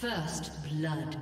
First blood.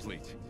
Complete.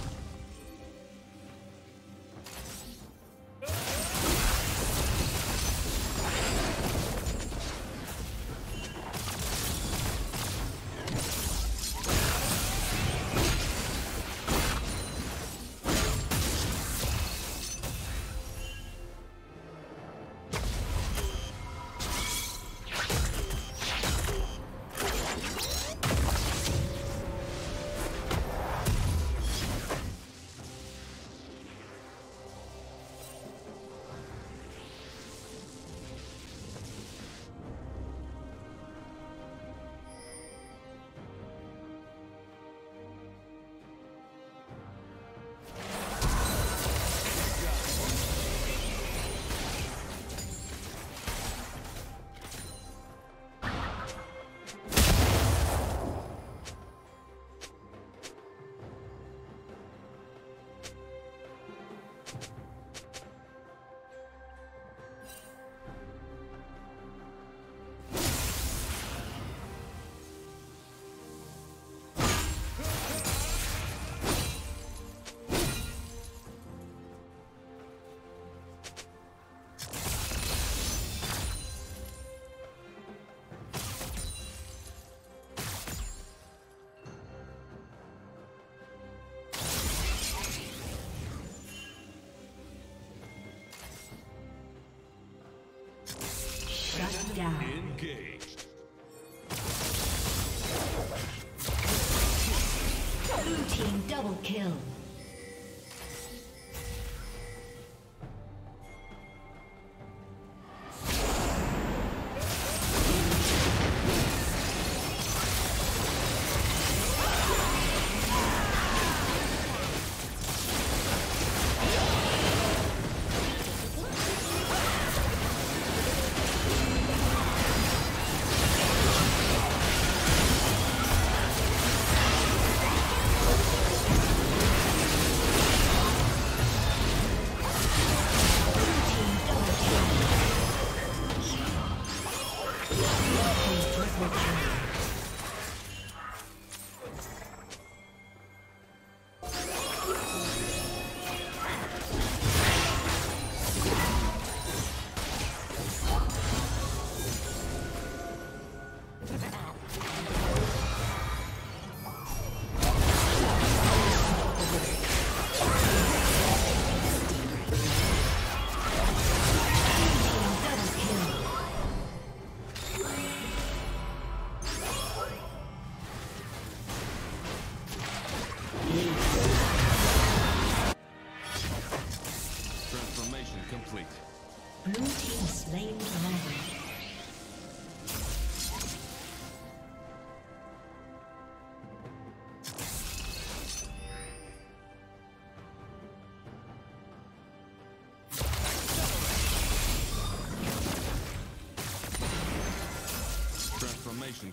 Kill.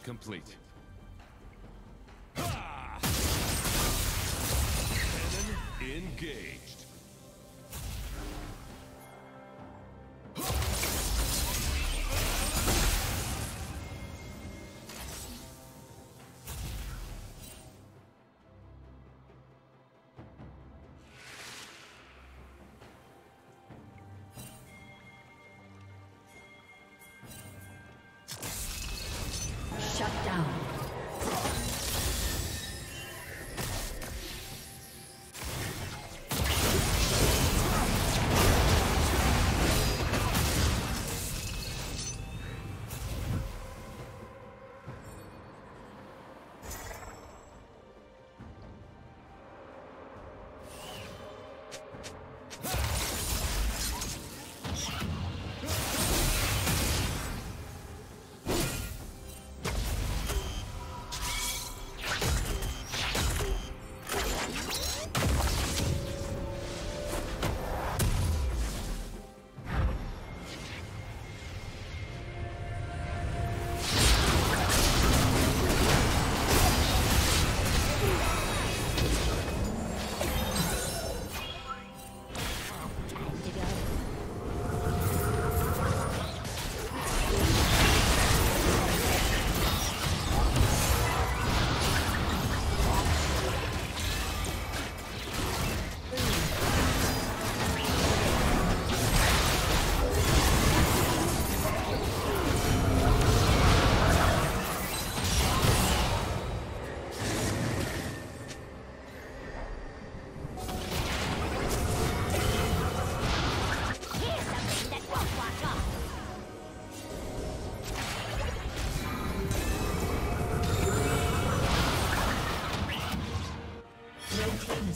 Complete.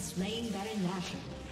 slain Baron Nashor.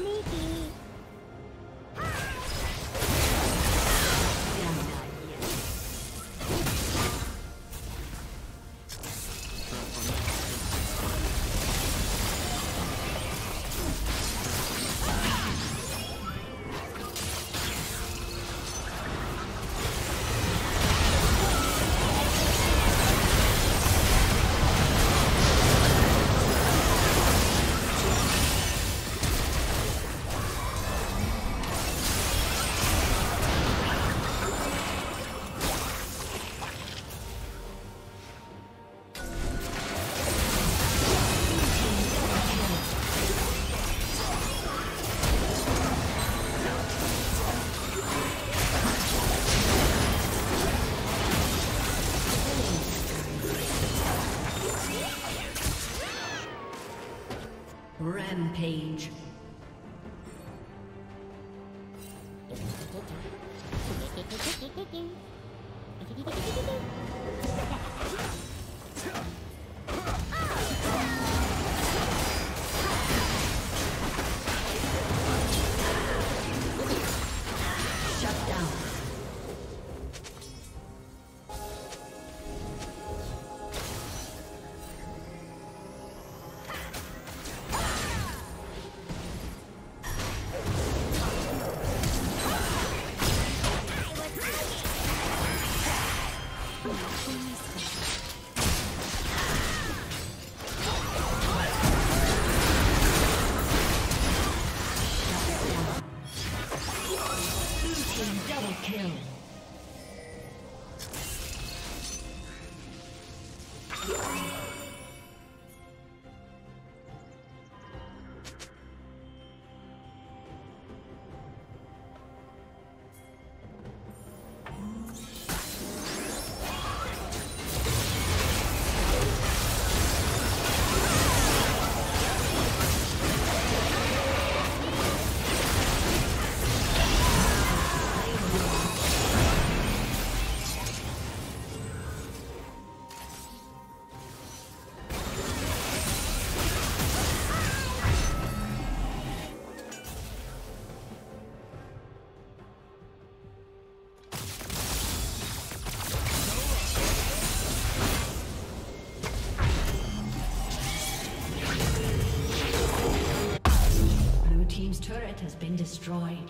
Sneaky. Rampage. Destroyed.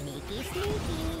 Sneaky, sneaky.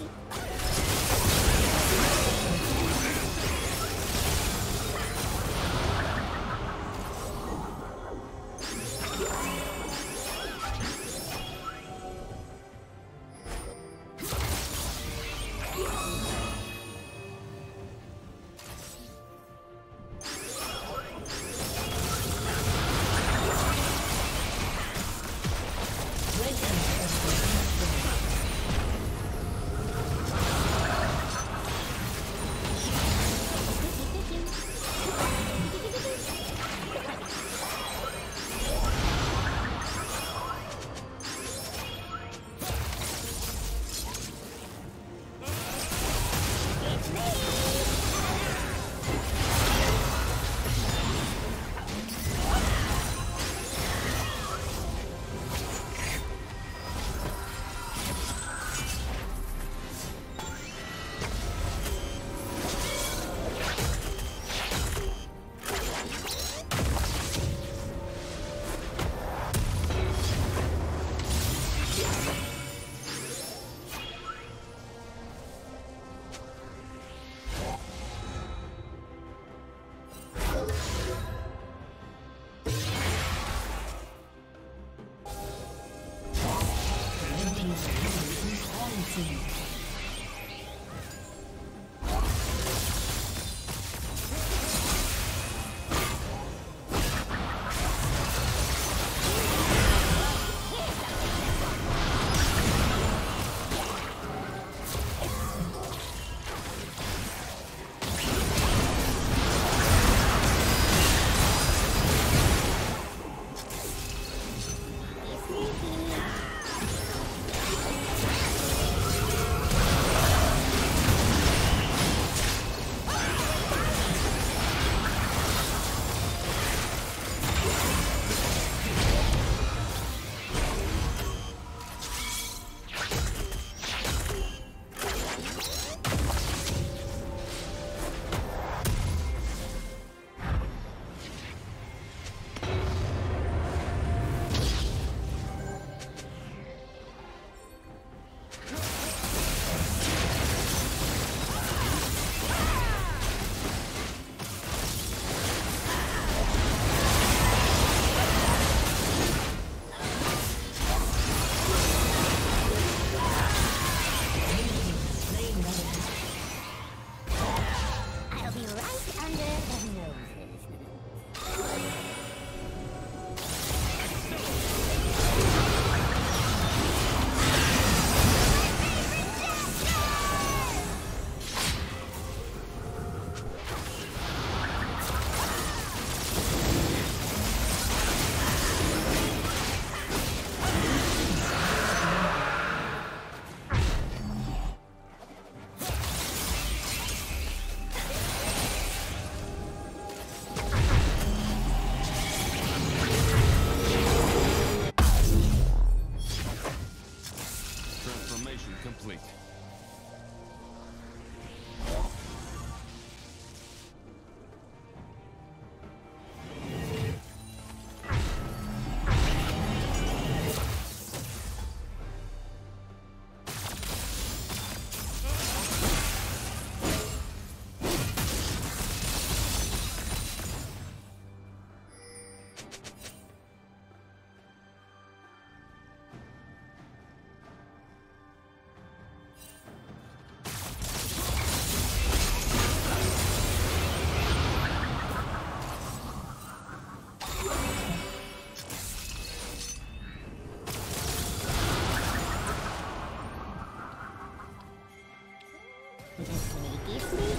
Sneaky,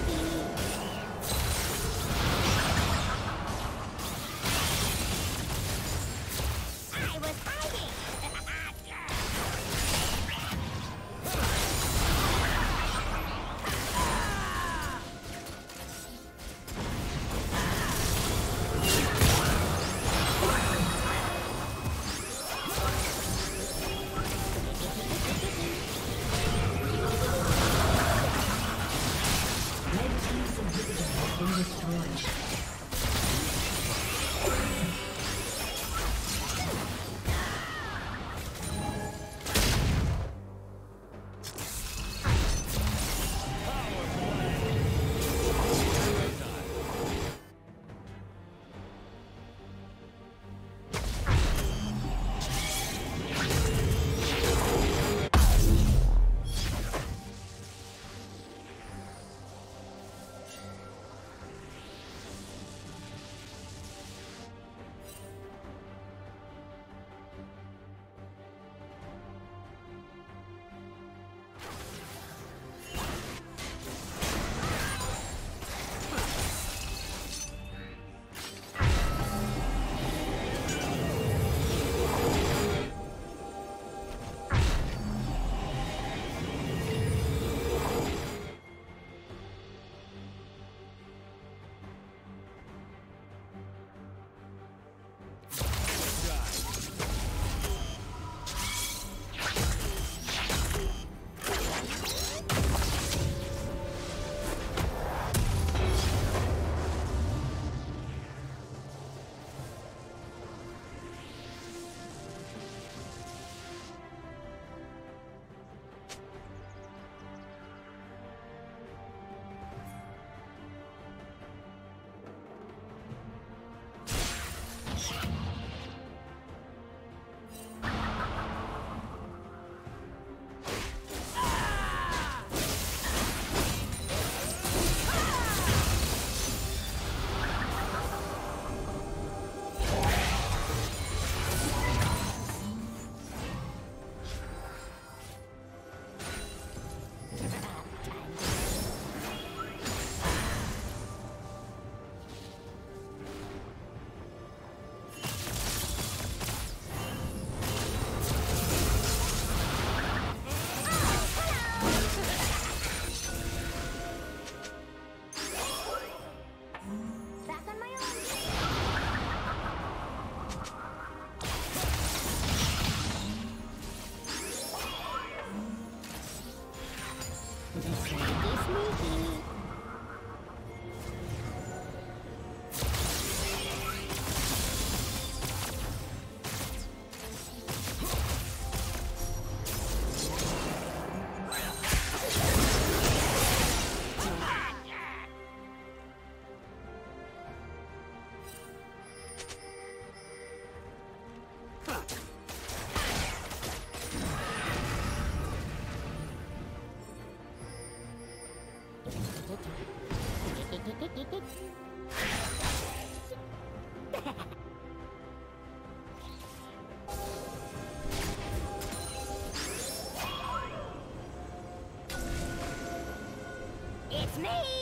It's me!